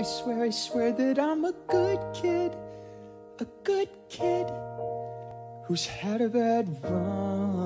I swear, I swear that I'm a good kid, a good kid who's had a bad run.